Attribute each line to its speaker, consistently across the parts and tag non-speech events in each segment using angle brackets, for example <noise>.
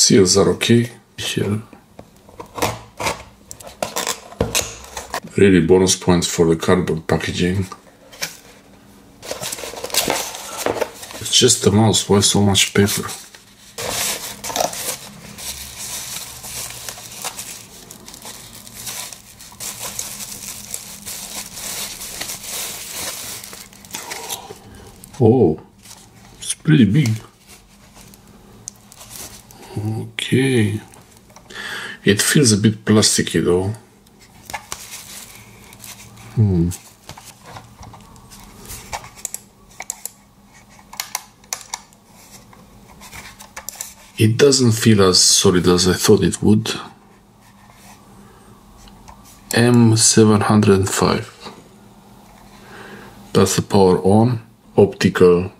Speaker 1: Seals are okay here. Really bonus points for the cardboard packaging. It's just a mouse, why so much paper? Oh, it's pretty big. Okay. It feels a bit plasticky though. Hmm. It doesn't feel as solid as I thought it would. M705. That's the power on, optical.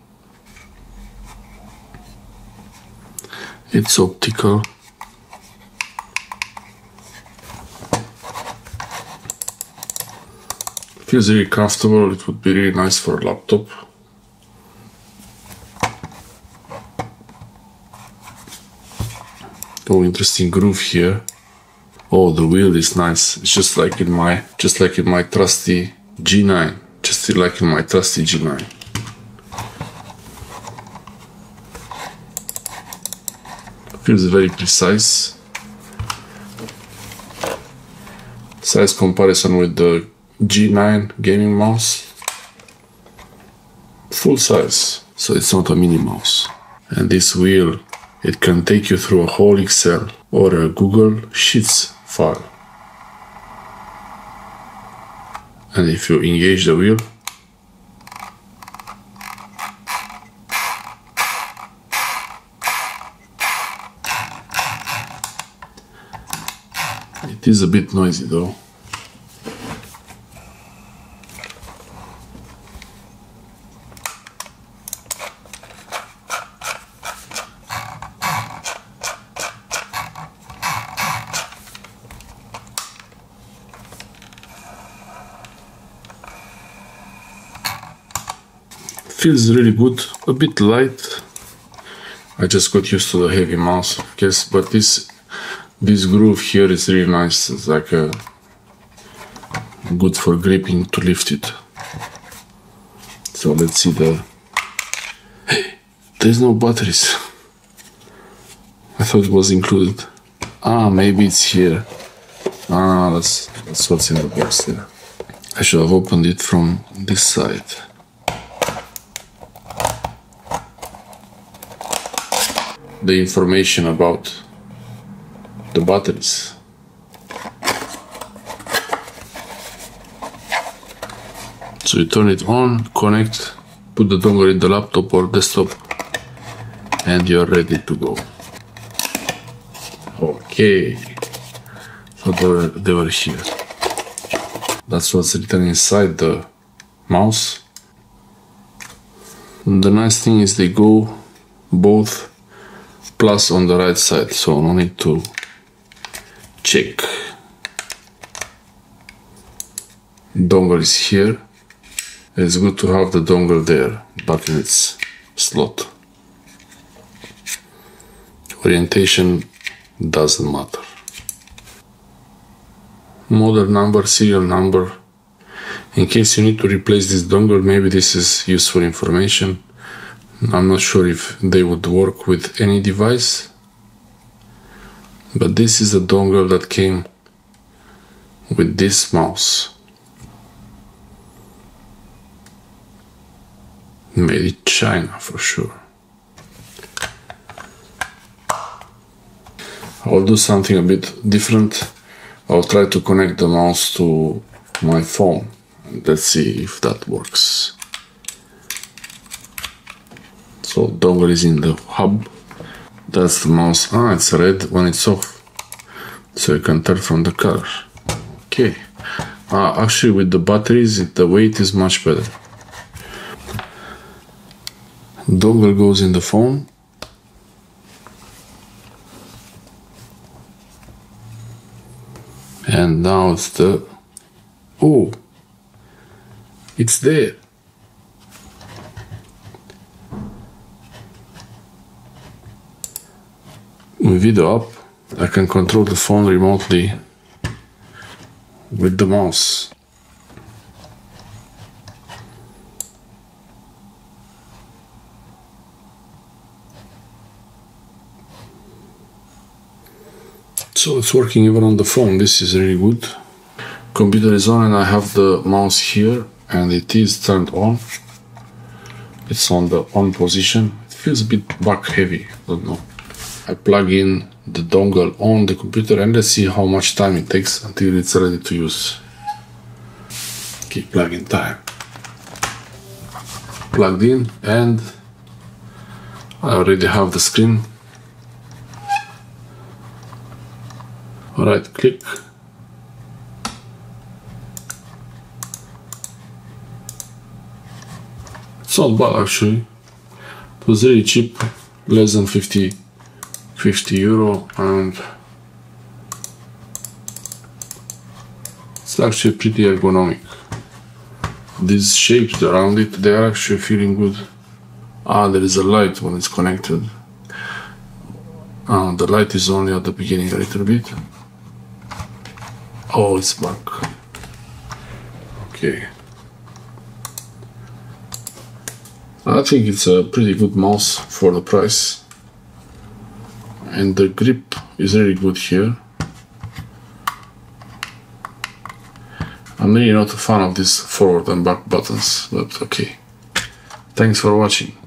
Speaker 1: It's optical. Feels really comfortable. It would be really nice for a laptop. Oh, interesting groove here. Oh, the wheel is nice. It's just like in my, just like in my trusty G9. Just like in my trusty G9. Feels very precise. Size comparison with the G9 gaming mouse. Full size, so it's not a mini mouse. And this wheel, it can take you through a whole Excel or a Google Sheets file. And if you engage the wheel, is a bit noisy though. feels really good a bit light I just got used to the heavy mouse I guess but this this groove here is really nice. It's like a good for gripping to lift it. So let's see the hey <gasps> there's no batteries. I thought it was included. Ah maybe it's here. Ah that's that's what's in the box there. I should have opened it from this side. The information about the batteries. So you turn it on, connect, put the dongle in the laptop or desktop, and you're ready to go. Okay, so they were, they were here. That's what's written inside the mouse. And the nice thing is they go both plus on the right side so no need to check. Dongle is here. It's good to have the dongle there back in its slot. Orientation doesn't matter. Model number serial number. In case you need to replace this dongle maybe this is useful information. I'm not sure if they would work with any device but this is the dongle that came with this mouse. Made in China for sure. I'll do something a bit different. I'll try to connect the mouse to my phone. Let's see if that works. So dongle is in the hub. That's the mouse. Ah, it's red when it's off. So you can tell from the color. Okay. Uh, actually with the batteries, it the weight is much better. Dongle goes in the phone. And now it's the... Oh! It's there. My video up, I can control the phone remotely with the mouse. So it's working even on the phone. This is really good. Computer is on and I have the mouse here and it is turned on. It's on the on position. It feels a bit back heavy, I don't know. I plug in the dongle on the computer and let's see how much time it takes until it's ready to use. Keep plugging time. Plugged in and I already have the screen right click it's not bad actually it was really cheap less than 50 50 euro and it's actually pretty ergonomic these shapes around it they are actually feeling good ah there is a light when it's connected ah the light is only at the beginning a little bit Oh, it's back. Okay. I think it's a pretty good mouse for the price. And the grip is really good here. I'm really not a fan of these forward and back buttons, but okay. Thanks for watching.